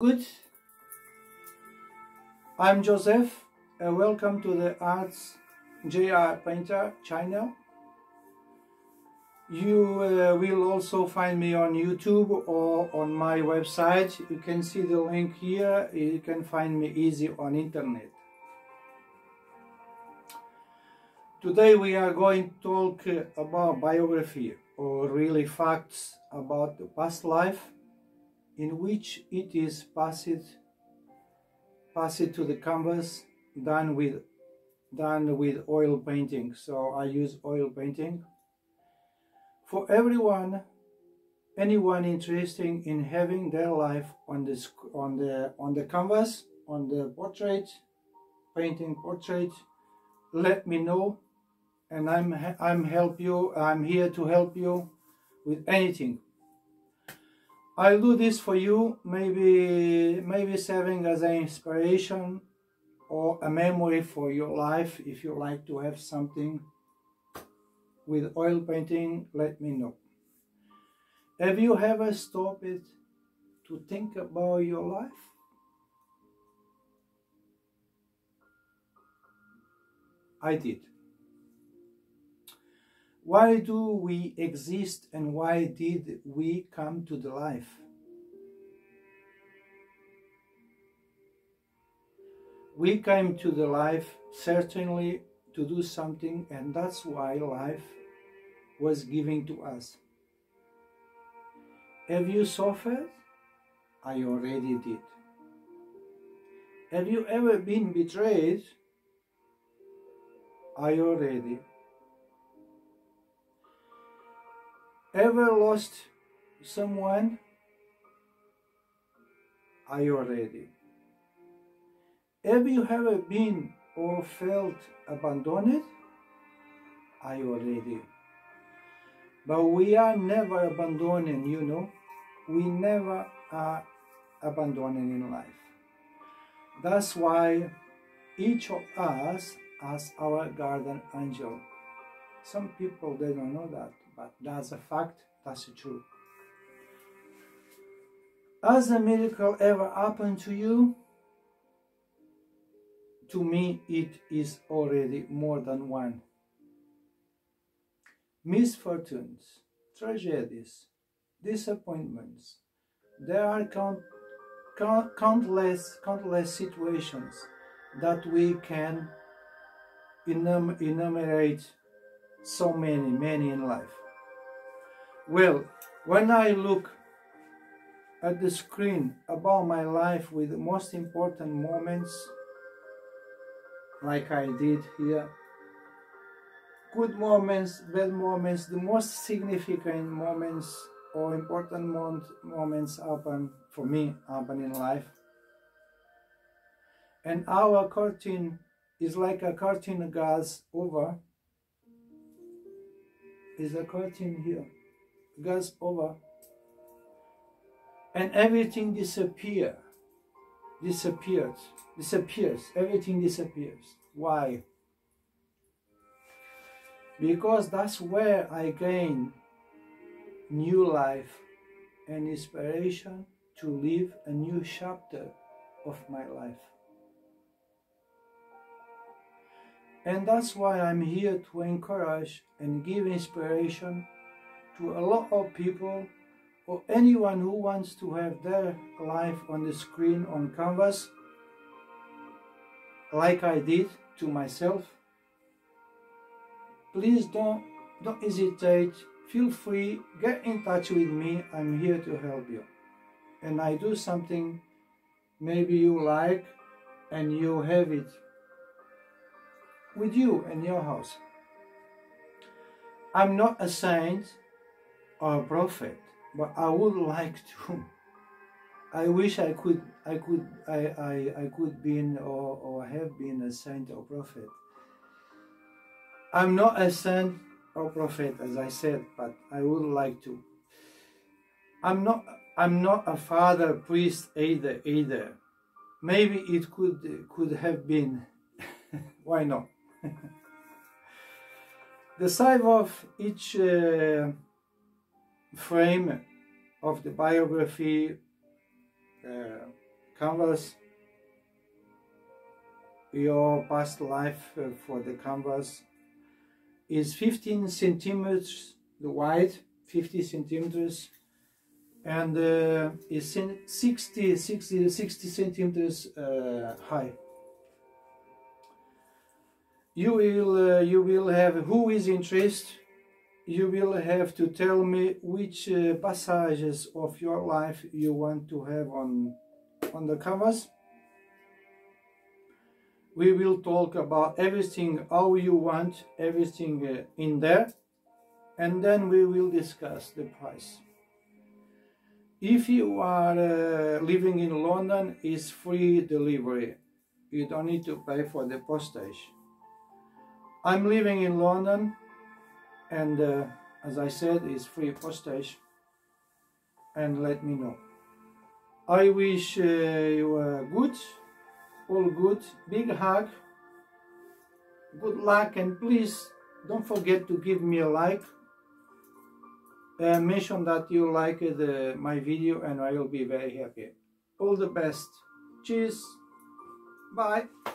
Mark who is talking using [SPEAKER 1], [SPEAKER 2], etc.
[SPEAKER 1] Good. I'm Joseph. Uh, welcome to the Arts JR Painter channel. You uh, will also find me on YouTube or on my website. You can see the link here. You can find me easy on internet. Today we are going to talk about biography or really facts about the past life in which it is passed passed to the canvas done with done with oil painting. So I use oil painting. For everyone anyone interested in having their life on the on the on the canvas on the portrait painting portrait let me know and I'm I'm help you I'm here to help you with anything I'll do this for you, maybe maybe serving as an inspiration or a memory for your life. If you like to have something with oil painting, let me know. Have you ever stopped it to think about your life? I did. Why do we exist and why did we come to the life? We came to the life certainly to do something and that's why life was given to us. Have you suffered? I already did. Have you ever been betrayed? I already ever lost someone? Are you ready? Have you ever been or felt abandoned? Are you ready? But we are never abandoning, you know. We never are abandoning in life. That's why each of us has our guardian angel. Some people, they don't know that but that's a fact, that's true. Has a miracle ever happened to you? To me, it is already more than one. Misfortunes, tragedies, disappointments, there are count, count, countless, countless situations that we can enumerate so many, many in life. Well, when I look at the screen about my life with the most important moments, like I did here, good moments, bad moments, the most significant moments or important moments happen for me, happen in life. And our curtain is like a curtain goes over, is a curtain here. Goes over. And everything disappear disappears disappears. Everything disappears. Why? Because that's where i gain new life and inspiration to live a new chapter of my life and that's why i'm here to encourage and give inspiration to a lot of people or anyone who wants to have their life on the screen on canvas like I did to myself. Please don't don't hesitate. Feel free. Get in touch with me. I'm here to help you. And I do something maybe you like and you have it with you in your house I'm not a saint or a prophet, but I would like to. I wish I could, I could, I, I, I could be or, or have been a saint or prophet. I'm not a saint or prophet, as I said, but I would like to. I'm not, I'm not a father, priest, either, either. Maybe it could, could have been. Why not? The size of each. Uh, frame of the biography uh, canvas your past life uh, for the canvas is 15 centimeters wide 50 centimeters and uh, is 60 60 60 centimeters uh, high you will uh, you will have who is interested you will have to tell me which uh, passages of your life you want to have on on the canvas. We will talk about everything how you want everything uh, in there and then we will discuss the price. If you are uh, living in london is free delivery. You don't need to pay for the postage i'm living in london and uh, as i said it's free postage. And let me know. I wish uh, you a good all good big hug. Good luck and please don't forget to give me a like. Uh, mention that you like uh, my video and I will be very happy. All the best. Cheers. Bye